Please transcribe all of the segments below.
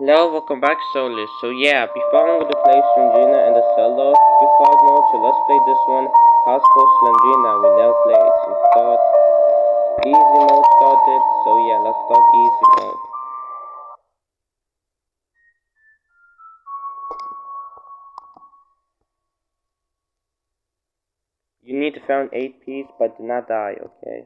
Hello, welcome back Saulius. So yeah, before I'm gonna play Slendrina and the Cellar before mode, so let's play this one, House called Slendrina, we never played. So start easy mode started, so yeah, let's start easy mode. You need to find 8 piece, but do not die, okay?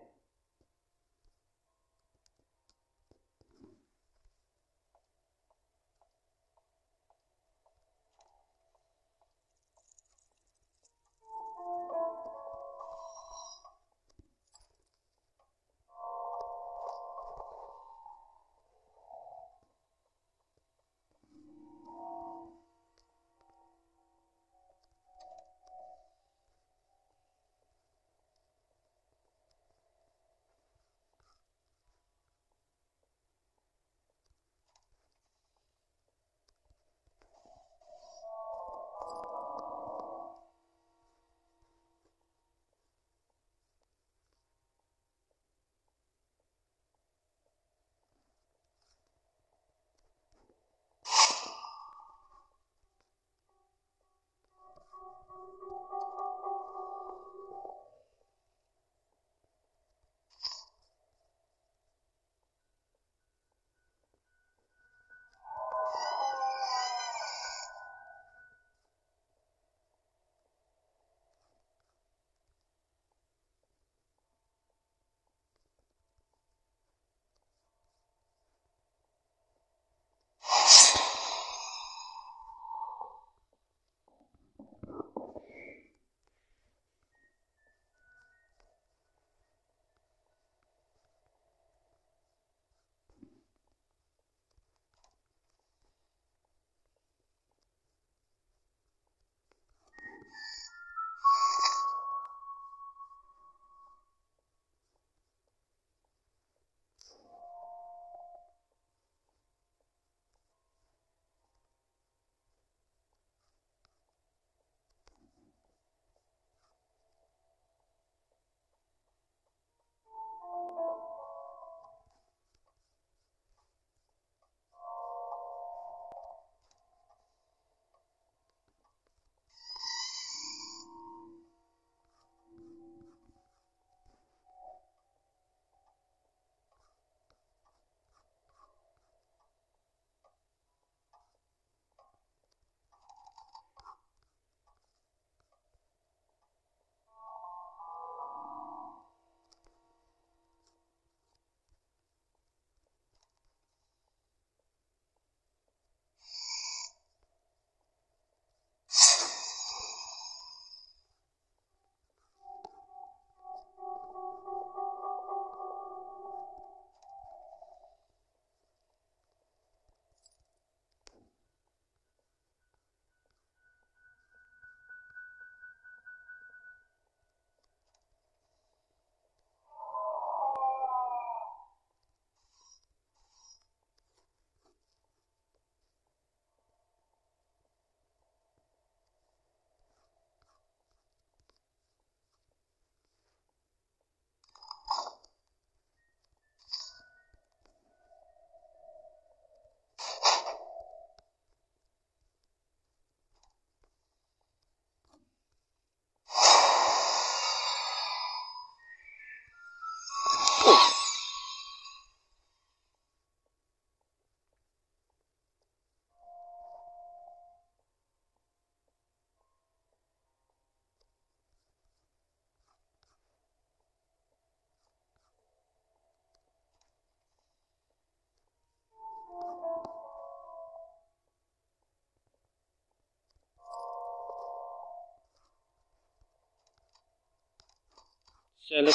चलो।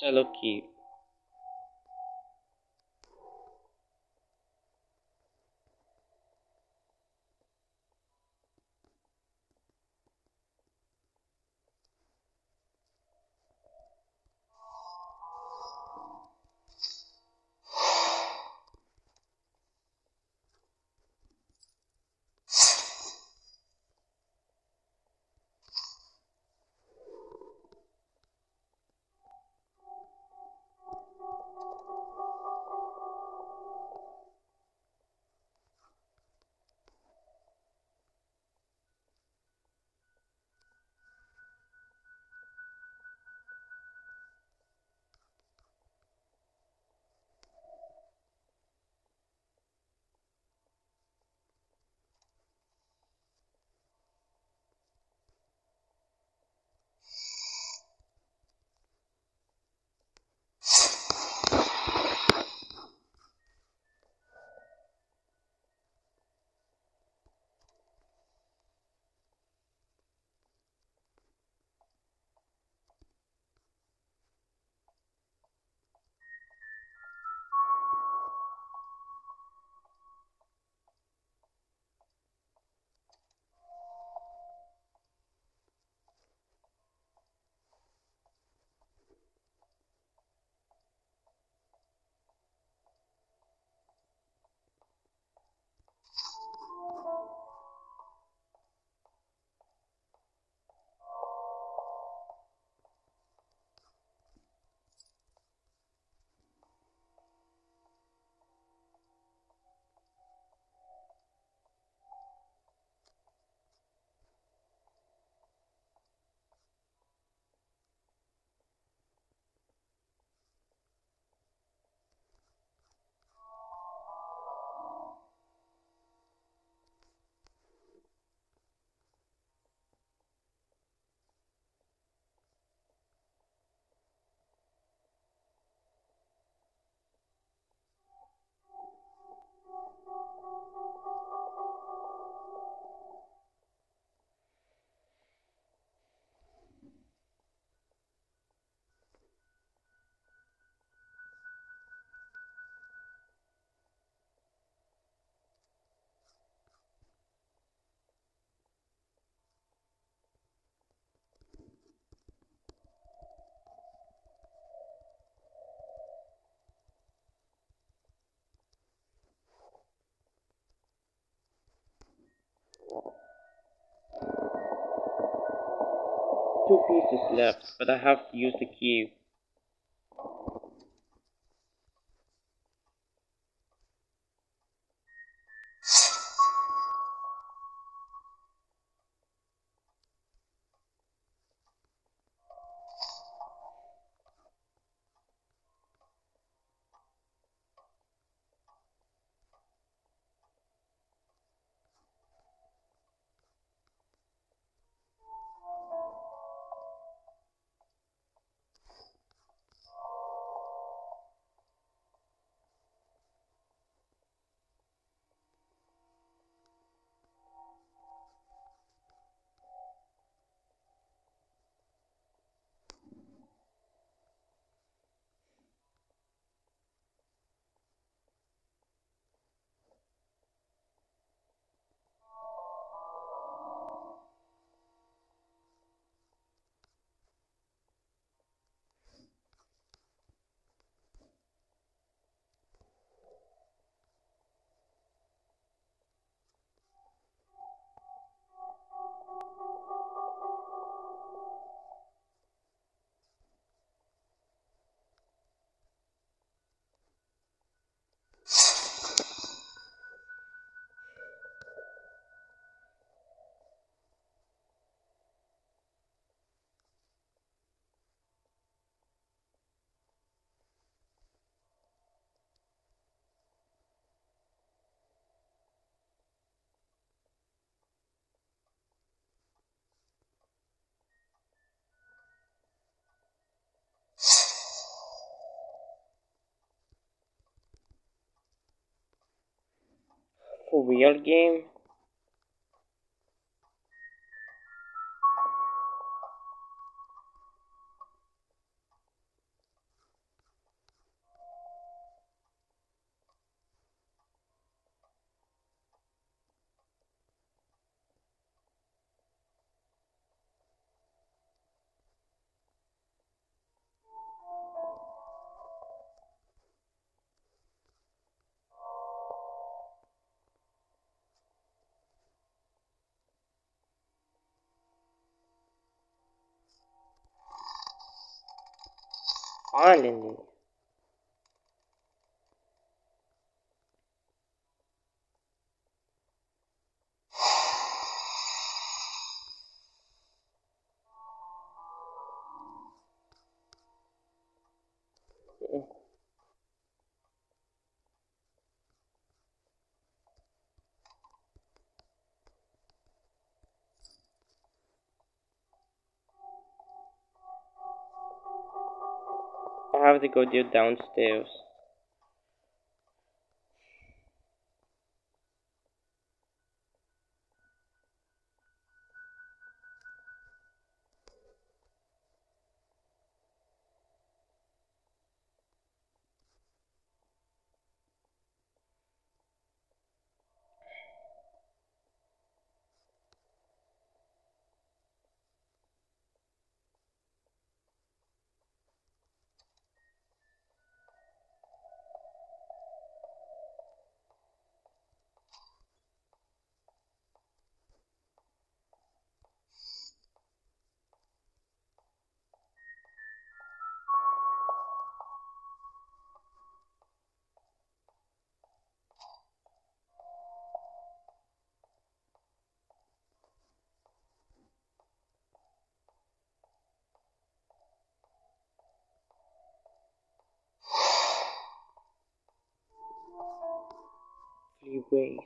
चलो की। Two pieces left, but I have to use the cube. Real game? Kalian. Have to go do downstairs. Three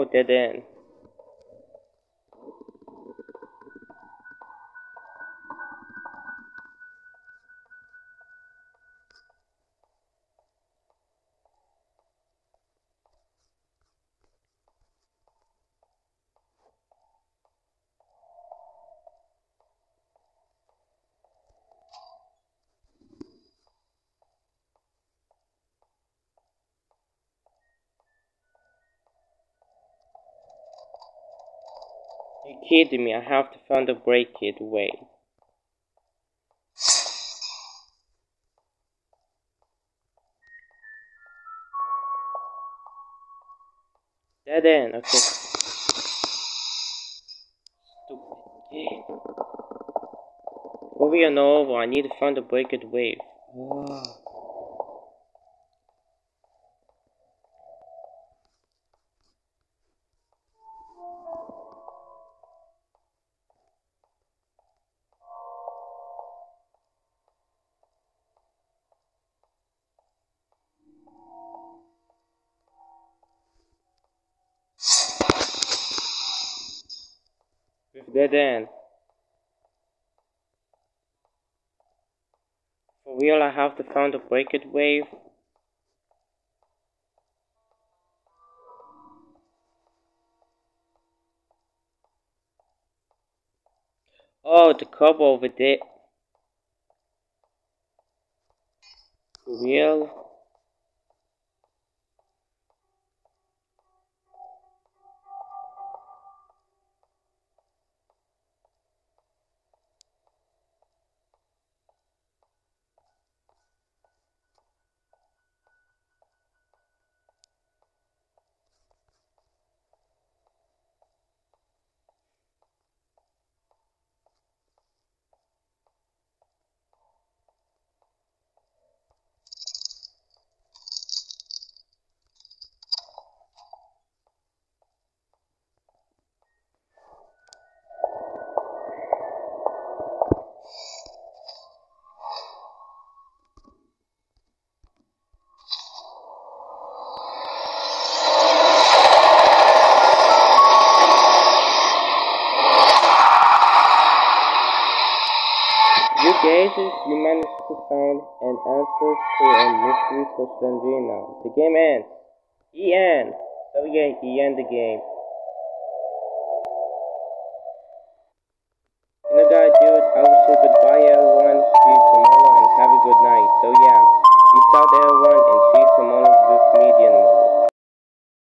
Oh, dead end. You kidding me? I have to find a break it way. Dead end, okay. Stupid game. Over and over, I need to find a break it wave. Oh. Dead end. For real, I have to find a break it wave. Oh, the cover over there. For real? engages, you managed to find an answer to a mystery for Slendrina. The game ends. E-N! Oh yeah, E-N the game. You know that dude, I will say goodbye everyone, see you tomorrow and have a good night. So yeah, peace out everyone and see you tomorrow with media.